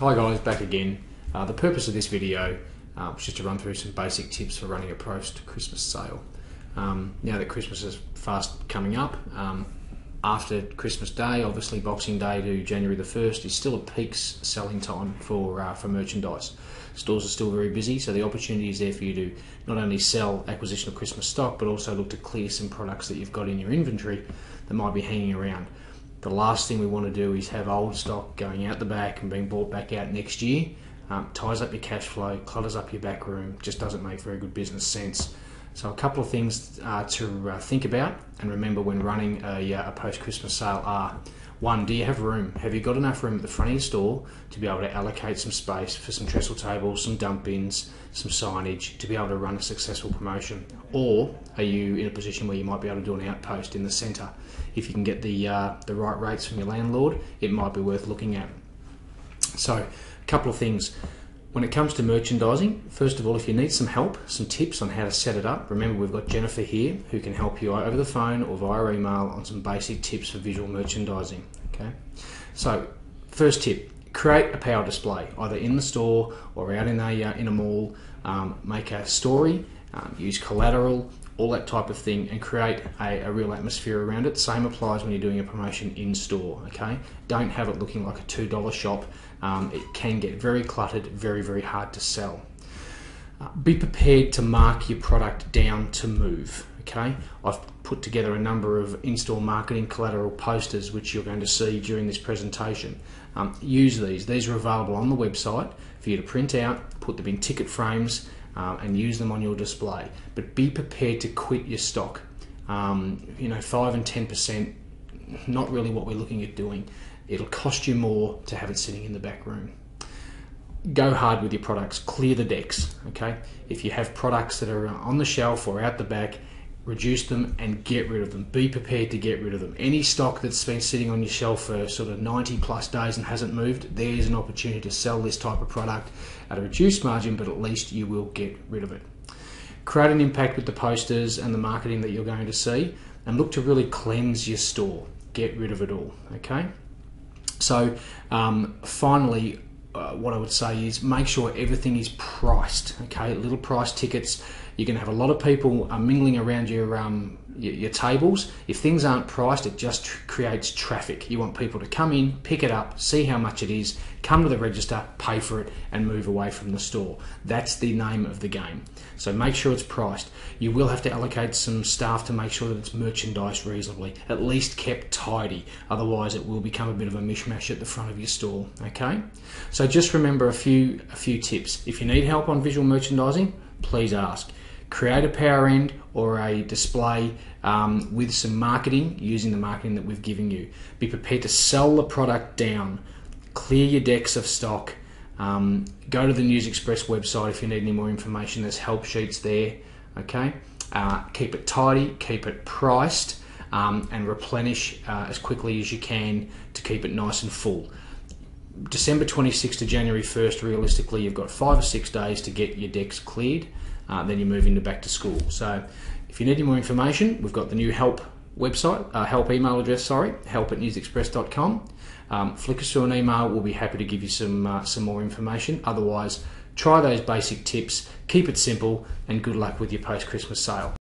Hi guys, back again. Uh, the purpose of this video uh, was just to run through some basic tips for running a post Christmas sale. Um, now that Christmas is fast coming up, um, after Christmas Day, obviously Boxing Day to January the 1st is still a peak selling time for, uh, for merchandise. Stores are still very busy, so the opportunity is there for you to not only sell acquisition of Christmas stock, but also look to clear some products that you've got in your inventory that might be hanging around the last thing we want to do is have old stock going out the back and being bought back out next year. Um, ties up your cash flow, clutters up your back room, just doesn't make very good business sense. So, a couple of things uh, to uh, think about and remember when running a, uh, a post Christmas sale are one, do you have room? Have you got enough room at the front of your store to be able to allocate some space for some trestle tables, some dump bins, some signage to be able to run a successful promotion? Or are you in a position where you might be able to do an outpost in the centre? If you can get the, uh, the right rates from your landlord, it might be worth looking at. So, a couple of things. When it comes to merchandising, first of all, if you need some help, some tips on how to set it up, remember we've got Jennifer here who can help you over the phone or via email on some basic tips for visual merchandising. Okay, so first tip: create a power display either in the store or out in a uh, in a mall. Um, make a story, um, use collateral, all that type of thing, and create a, a, real atmosphere around it. Same applies when you're doing a promotion in store. Okay, don't have it looking like a two dollar shop. Um, it can get very cluttered, very very hard to sell. Uh, be prepared to mark your product down to move. Okay, I've put together a number of in-store marketing collateral posters which you're going to see during this presentation. Um, use these. These are available on the website for you to print out, put them in ticket frames um, and use them on your display. But be prepared to quit your stock. Um, you know, 5 and 10%, not really what we're looking at doing. It'll cost you more to have it sitting in the back room. Go hard with your products, clear the decks. Okay, if you have products that are on the shelf or out the back, reduce them and get rid of them. Be prepared to get rid of them. Any stock that's been sitting on your shelf for sort of 90 plus days and hasn't moved, there's an opportunity to sell this type of product at a reduced margin, but at least you will get rid of it. Create an impact with the posters and the marketing that you're going to see, and look to really cleanse your store. Get rid of it all, okay? So, um, finally, uh, what I would say is make sure everything is priced. Okay, little price tickets. You're going to have a lot of people uh, mingling around your, um, your, your tables. If things aren't priced, it just tr- creates traffic. You want people to come in, pick it up, see how much it is, come to the register, pay for it, and move away from the store. That's the name of the game. So make sure it's priced. You will have to allocate some staff to make sure that it's merchandised reasonably, at least kept tidy. Otherwise, it will become a bit of a mishmash at the front of your store. Okay. So just remember a few a few tips. If you need help on visual merchandising, please ask create a power end or a display um, with some marketing using the marketing that we've given you. Be prepared to sell the product down clear your decks of stock. Um, go to the newsXpress website if you need any more information. There's help sheets there. Okay, uh, keep it tidy, keep it priced, um, and replenish uh, as quickly as you can to keep it nice and full. December 26th to January 1st, realistically, you've got five or six days to get your decks cleared. Uh, then you move into back to school. So, if you need any more information, we've got the new help website, uh, help email address, sorry, help at newsxpress.com. Um, flick us through an email. We'll be happy to give you some uh, some more information. Otherwise, try those basic tips. Keep it simple, and good luck with your post Christmas sale.